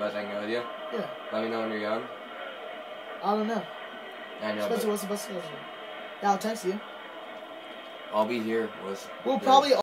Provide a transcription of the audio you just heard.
Wes, I can go with you. Yeah. Let me know when you're going. I don't know. I know, Spencer, but what's the bus schedule? Yeah, I'll text you. I'll be here. with. We'll probably